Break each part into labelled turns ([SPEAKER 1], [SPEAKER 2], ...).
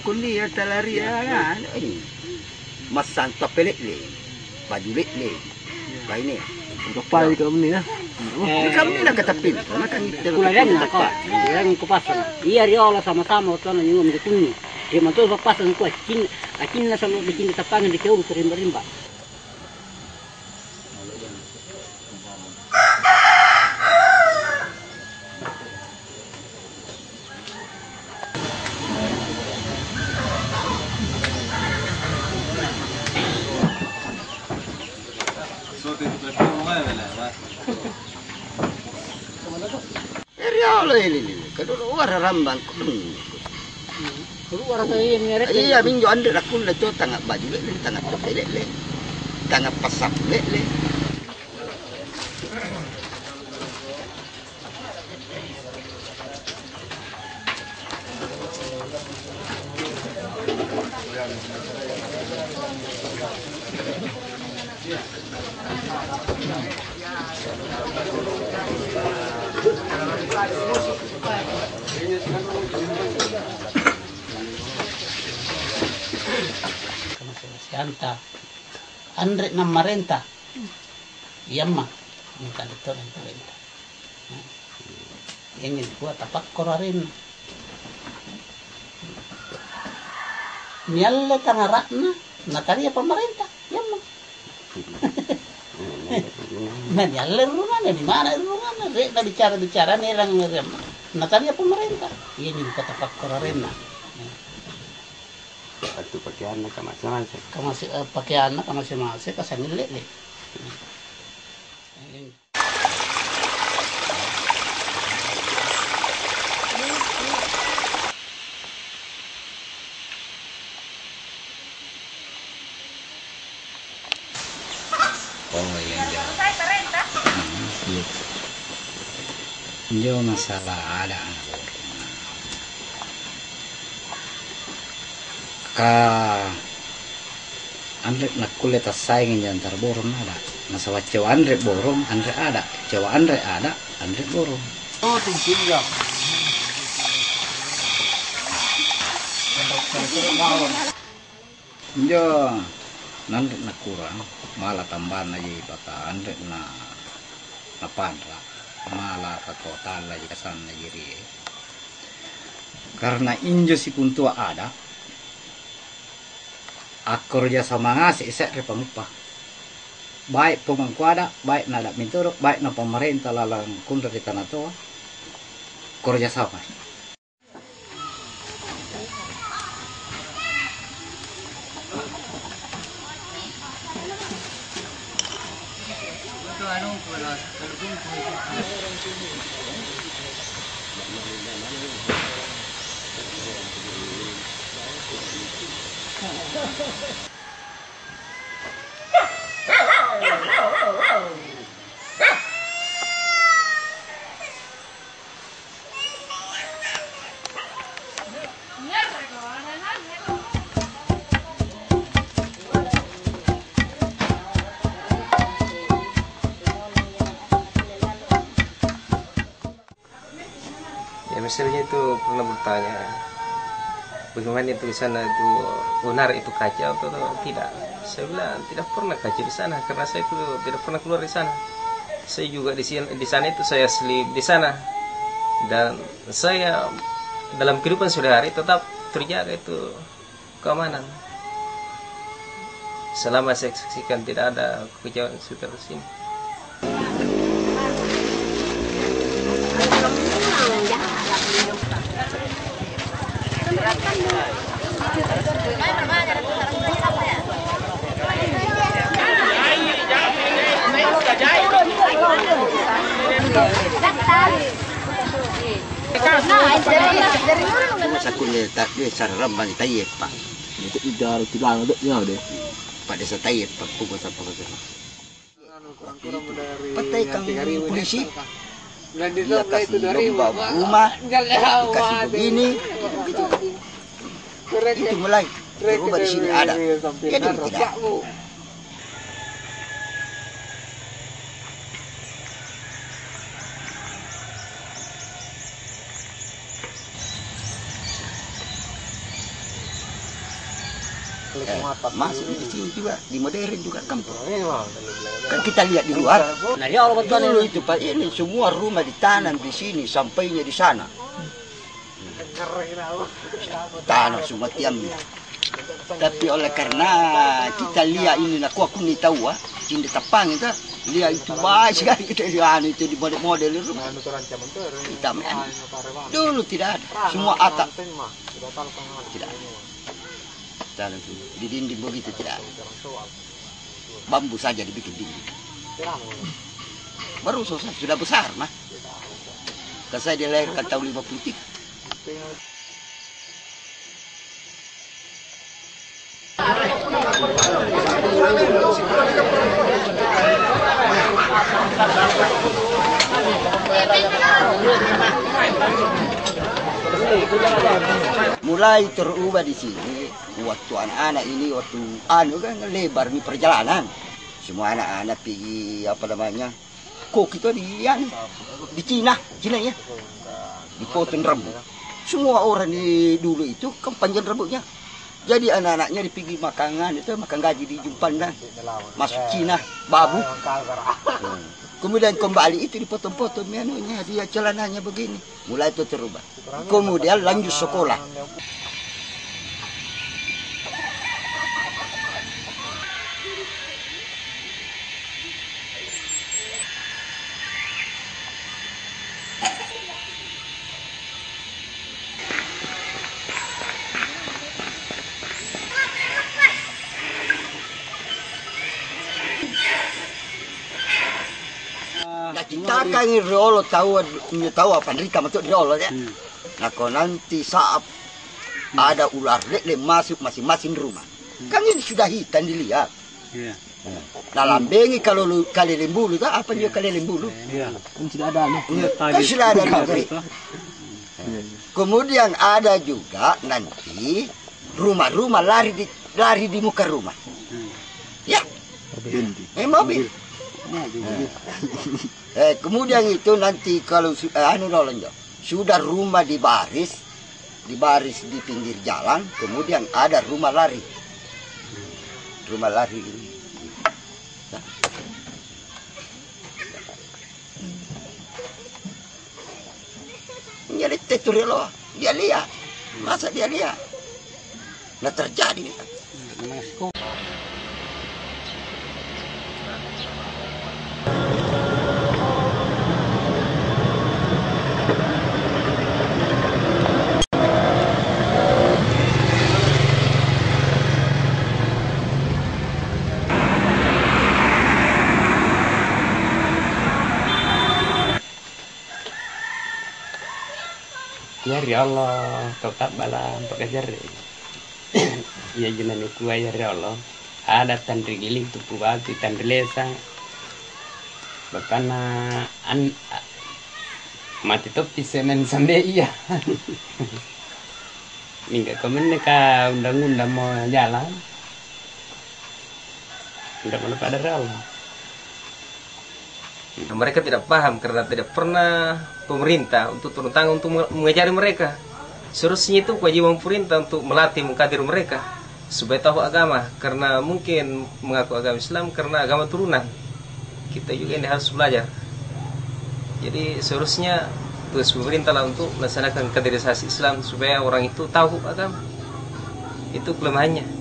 [SPEAKER 1] lo kuliah talari ya. Ini. Masan topelet le. Baju le le. Baik ni.
[SPEAKER 2] Kapal ka ni na.
[SPEAKER 1] Ini kami nak kata pin. Karena kan kita
[SPEAKER 3] Kulaleng na ko. Kulaleng ko pasan. Iya riola sama-sama to na nyum di kunni. Dia mantul pasan ko kin akin na sa lo bikin tapangan di keu rimba-rimba.
[SPEAKER 1] Kedua orang rambang.
[SPEAKER 3] Keluar sa iya merek.
[SPEAKER 1] Iya minjo ande rakun le tu tangap baju le le tangap topelet le. Tangap pasap le le.
[SPEAKER 3] Kama sa sianta. Andre na marenta. Yamma. Minta dito ng marenta. Yan yun ko tapak ko rin. Niyalle tangara na. Natariya pa marenta. Yamma. Nah, niyalle rungan di mana rungan re na bicara-bicara nilang yamma. Natariya pa marenta. Yan yun ko tapak ko rin na.
[SPEAKER 2] Atu pakaian na ka macam-macam.
[SPEAKER 3] kamasi uh, pakaian na kamasi masi kasang lele.
[SPEAKER 4] Yo masalah ada anak Ka Andre nak kulit saingin jantar borong ada. Masalah cewek Andre borong, Andre ada. Cewek Andre ada, Andre borong.
[SPEAKER 1] Oh tinggal.
[SPEAKER 4] Jo nanti nak kurang malah tambahan lagi baka Andre na napandra malah lagi kesan lagi rie. Karena injo si kuntua ada akor jasa mangasi isek re baik pemangku ada baik nada minturuk baik na pemerintah lalang kundra di tanah tua kerja Ha, ha, ha.
[SPEAKER 5] Ya misalnya itu pernah bertanya bagaimana itu di sana itu benar itu kaca atau tidak. Saya bilang tidak pernah kaca di sana karena saya itu tidak pernah keluar di sana. Saya juga di sini di sana itu saya sleep di sana dan saya dalam kehidupan sehari-hari tetap terjaga itu keamanan. Selama saya saksikan tidak ada kekecewaan sekitar sini.
[SPEAKER 1] Masa kuliah tak dia cara rambang di tayet pak.
[SPEAKER 2] Itu idar tu lang ada nya de.
[SPEAKER 1] Pada sa tayet pak pukul sa pagkakas. Patay kang polisi. Lomba rumah, kasih begini. Itu mulai. Rumah di sini ada. Jadi tidak. Eh, masuk di sini juga di modern juga kampung. Kan kita lihat di luar.
[SPEAKER 3] Nah, dia Allah
[SPEAKER 1] dulu itu pak ini semua rumah ditanam di sini sampainya di sana tanah semua tiamnya tapi oleh karena kita lihat ini nak aku ni tahu ah. Ini tepang itu lihat itu baik sekali. Kita lihat itu di model-model itu. Kita main. Dulu tidak ada. Semua atap. Tidak ada. Di dinding begitu tidak ada. Bambu saja dibikin dinding. Baru selesai. Sudah besar mah. Saya dilahirkan tahun 53 mulai terubah di sini. Waktu anak-anak ini waktu anu kan lebar nih perjalanan. Semua anak-anak pergi apa namanya kok kita di yang di Cina Cina ya? Dipotong rambut semua orang di dulu itu kan panjang rambutnya. Jadi anak-anaknya dipigi makangan itu makan gaji di Jumpan dan masuk Cina babu. Kemudian kembali itu dipotong-potong menunya dia celananya begini. Mulai itu terubah. Kemudian lanjut sekolah Nah, kita kan ini riolo tahu ini tahu apa Rika masuk riolo ya. Nah, kalau nanti saat ada ular lele masuk masing-masing rumah, kan ini sudah hitam dilihat.
[SPEAKER 3] Iya.
[SPEAKER 1] Nah, lambengi kalau lu kali lembulu, tak apa dia kali lembulu?
[SPEAKER 3] Iya.
[SPEAKER 2] Kan tidak ada nih.
[SPEAKER 1] Kan sudah ada nanti. Kemudian ada juga nanti rumah-rumah lari di lari di muka rumah. Ya, eh mobil. Eh, kemudian itu nanti kalau eh, anu nolong sudah rumah di baris, di baris di pinggir jalan, kemudian ada rumah lari, rumah lari ini. Nah. Jadi teturi loh, dia lihat, masa dia lihat, nah terjadi.
[SPEAKER 6] Ya Allah, pakai jari. ya jenani kuah ya Allah. Ada tandri giling tupu batu tandri lesa. Bakana an mati topi semen sampai iya. Mingga komen ka undang-undang mau jalan. Udah mana pada Allah.
[SPEAKER 5] Mereka tidak paham karena tidak pernah pemerintah untuk turun tangan untuk menge- mengajari mereka. Seharusnya itu kewajiban pemerintah untuk melatih mengkadir mereka supaya tahu agama karena mungkin mengaku agama Islam karena agama turunan. Kita juga ini harus belajar. Jadi seharusnya tugas pemerintah lah untuk melaksanakan kaderisasi Islam supaya orang itu tahu agama. Itu kelemahannya.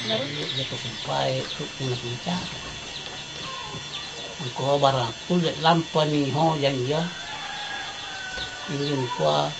[SPEAKER 3] Dia kesupai tu kena kita. Ko barang yang dia. Ingin kuah.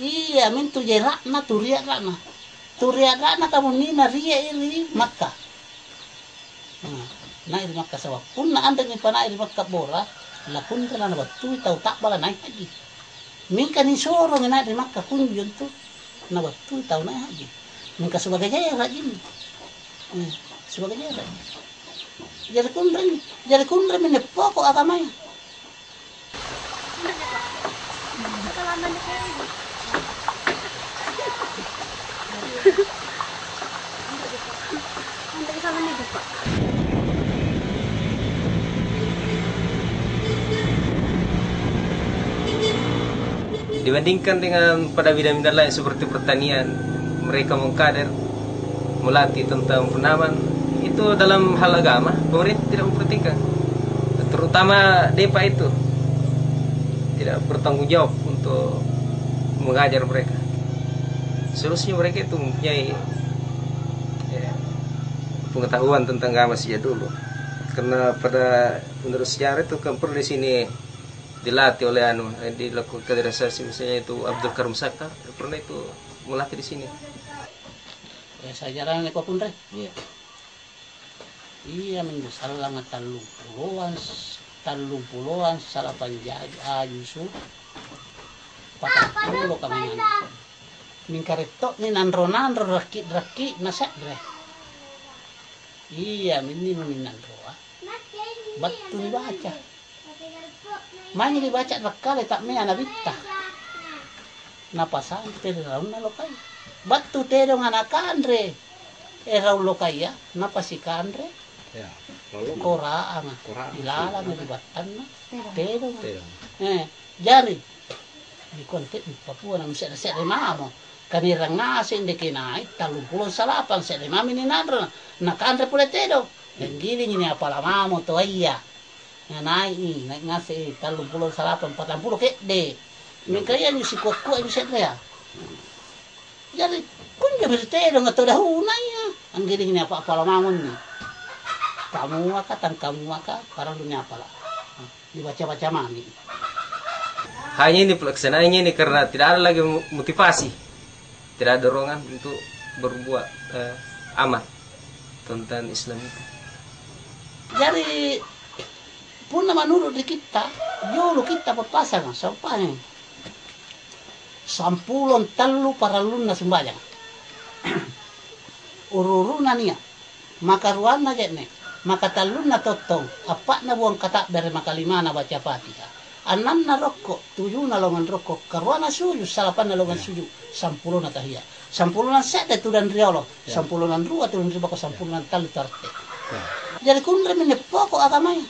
[SPEAKER 3] Iya, min tu je rakna tu riak rakna. Kamu ni na riak ini Makkah. Nah, na iri Makkah sawa. Pun na anda ni pana iri Makkah bora. La pun kana na batu tau tak bala naik haji. Min kan ni sorong na iri Makkah kunjun tu. Na batu tau naik haji. Min ka sebagai jaya rajin. Hmm, sebagai jaya rajin. Jadi kundren, jadi ini pokok agamanya.
[SPEAKER 5] Dibandingkan dengan pada bidang-bidang lain seperti pertanian, mereka mengkader, melatih tentang penaman, itu dalam hal agama, pemerintah tidak memperhatikan. Terutama DEPA itu tidak bertanggung jawab untuk mengajar mereka. Seharusnya mereka itu mempunyai ya, pengetahuan tentang agama sejak dulu. Karena pada menurut sejarah itu kan perlu di sini dilatih oleh anu eh, dilakukan kaderisasi misalnya itu Abdul Karim Sakar pernah itu melatih di sini.
[SPEAKER 3] Ya sajaran ni ko pun re.
[SPEAKER 1] Iya.
[SPEAKER 3] Iya minggu salah nga talong puluhan, talong puluhan, salah panjag ayuso. Patang pulo kami nga. Min karito ni nanro nanro raki raki na dre. Iya min ni min nanro ah. Batu ni baca. Manya dibaca rakale tak me anabitta. Napasan tere raun na lokay. Batu tere nga nakandre. Eh raun lokay ya. Napasikan re.
[SPEAKER 4] Ya. Lalu
[SPEAKER 3] Koraan nga.
[SPEAKER 4] Koraan.
[SPEAKER 3] Ilala nga dibatan na. Nga.
[SPEAKER 4] Tere.
[SPEAKER 3] Eh, jari. Di konti di Papua nang sa sa mamo. Kami rangasin de kinait talong pulong salapan sa mami ni nandro nakandre pula tedo. Yang gini ini apa mamo to iya. Nga nai naik ngasi talong pulong salapan patang puluh ke de. Min kaya ni si kuat kuat bisa kaya. Jadi kun ya bertedo nga to dahuna ya. Ang gini ini apa apa mamo ni. Kamu maka tan kamu maka parang dunia apa lah. Dibaca-baca mami.
[SPEAKER 5] Hanya ini pelaksanaannya ini karena tidak ada lagi motivasi, tidak ada dorongan untuk berbuat eh, amal tentang Islam itu.
[SPEAKER 3] Jadi pun menurut di kita, dulu kita berpasangan sampahnya. Sampulon telu para luna sembayang. Ururuna niya. Maka ruana jene. Maka taluna totong. Apa na buang kata dari maka lima na baca patiha. Anam na rokok, tujuh na longan rokok, karuana suju, salapan na longan suju, sampuluh na tahia. Sampuluh na sete tu dan riolo, sampuluh na rua tu dan riba ko sampuluh na tali tarte. Jadi kun remene pokok agamanya.